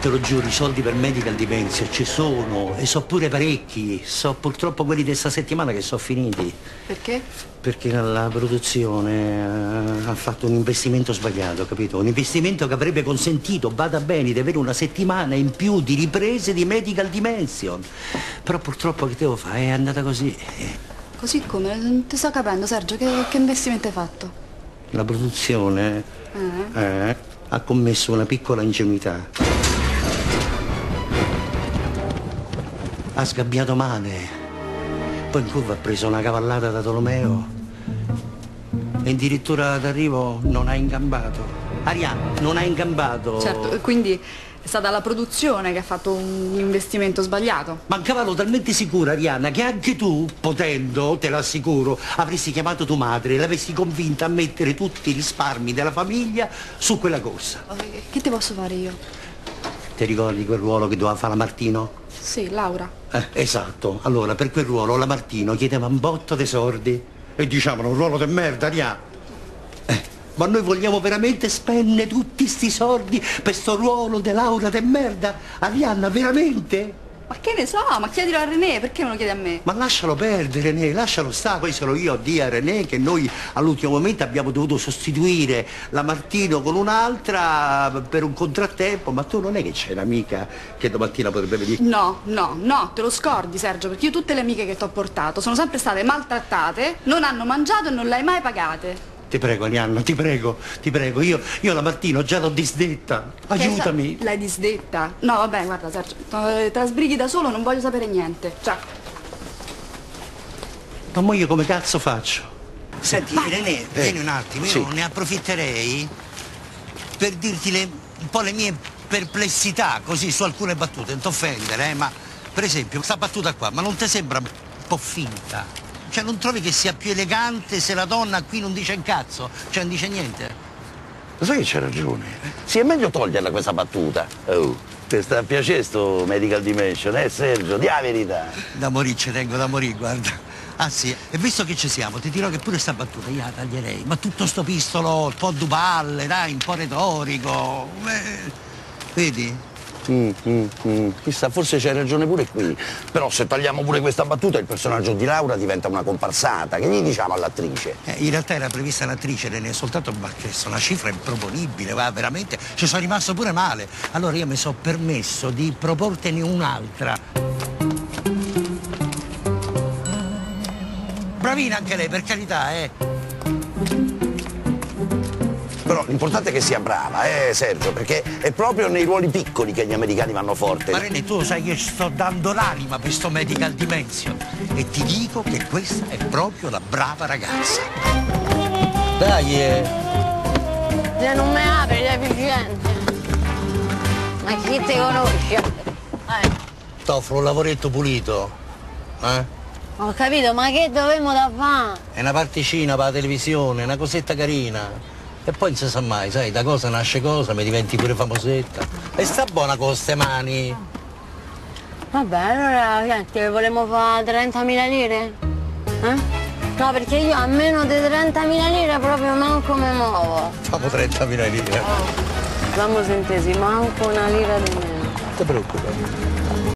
Te lo giuro, i soldi per medical dementia ci sono e so pure parecchi. So purtroppo quelli di questa settimana che sono finiti. Perché? Perché la produzione eh, ha fatto un investimento sbagliato, capito? Un investimento che avrebbe consentito, bada bene, di avere una settimana in più di riprese di medical dimension. Però purtroppo che devo fare? È andata così. Così come? Non ti sto capendo, Sergio, che, che investimento hai fatto? La produzione Eh? eh, ha commesso una piccola ingenuità. Ha sgabbiato male. Poi in curva ha preso una cavallata da Tolomeo e addirittura d'arrivo non ha ingambato. Arianna, non ha ingambato. Certo, quindi è stata la produzione che ha fatto un investimento sbagliato. Mancavano talmente sicura, Arianna, che anche tu, potendo, te l'assicuro, avresti chiamato tua madre e l'avresti convinta a mettere tutti i risparmi della famiglia su quella corsa. Eh, Che ti posso fare io? Ti ricordi quel ruolo che doveva fare la Martino? Sì, Laura. Eh, esatto. Allora, per quel ruolo la Martino chiedeva un botto di soldi. E diciamolo, un ruolo di merda, Arianna. Eh, ma noi vogliamo veramente spendere tutti sti soldi per sto ruolo di Laura de merda? Arianna, veramente? Ma che ne so, ma chiedilo a René, perché me lo chiedi a me? Ma lascialo perdere, René, lascialo stare, poi sono io a dire a René che noi all'ultimo momento abbiamo dovuto sostituire la Martino con un'altra per un contrattempo, ma tu non è che c'è un'amica che domattina potrebbe venire. No, no, no, te lo scordi Sergio, perché io tutte le amiche che ti ho portato sono sempre state maltrattate, non hanno mangiato e non le hai mai pagate. Ti prego, Arianna, ti prego, ti prego, io, io la Martino già l'ho disdetta, aiutami. L'hai disdetta? No, vabbè, guarda Sergio, eh, te la sbrighi da solo, non voglio sapere niente. Ciao. Ma mo io come cazzo faccio? Senti, René, vieni un attimo, io sì. ne approfitterei per dirti le- un po' le mie perplessità, così su alcune battute, non ti offendere, eh, ma per esempio, questa battuta qua, ma non ti sembra un po' finta? Cioè, non trovi che sia più elegante se la donna qui non dice un cazzo? Cioè, non dice niente? Lo sai che c'è ragione? Sì, è meglio toglierla questa battuta. Oh, ti sta a piacere sto medical dimension, eh Sergio? Di la verità. Da morire ci tengo da morire, guarda. Ah sì, e visto che ci siamo, ti dirò che pure sta battuta io la taglierei, ma tutto sto pistolo, un po' dupalle, dai, un po' retorico. eh, vedi? Chissà, forse c'hai ragione pure qui. Però se tagliamo pure questa battuta il personaggio di Laura diventa una comparsata. Che gli diciamo all'attrice? Eh, in realtà era prevista l'attrice, ne è soltanto che una cifra improponibile, va veramente. Ci sono rimasto pure male. Allora io mi sono permesso di proportene un'altra. Bravina anche lei, per carità, eh. Però l'importante è che sia brava, eh Sergio, perché è proprio nei ruoli piccoli che gli americani vanno forte. Ma René, tu sai che sto dando l'anima per sto medical dimension e ti dico che questa è proprio la brava ragazza. Dai, eh. Se non mi apri, deficiente. Ma chi ti conosce? Eh, T'offro un lavoretto pulito, eh? ho capito, ma che dovevamo da fare? È una particina per la televisione, una cosetta carina. E poi non si sa mai, sai, da cosa nasce cosa, mi diventi pure famosetta. E sta buona con ste mani. Vabbè, allora, senti, volevamo fare 30.000 lire? Eh? No, perché io a meno di 30.000 lire proprio manco mi muovo. Famo 30.000 lire. Siamo sentesi, manco una lira di meno. Non ti preoccupare.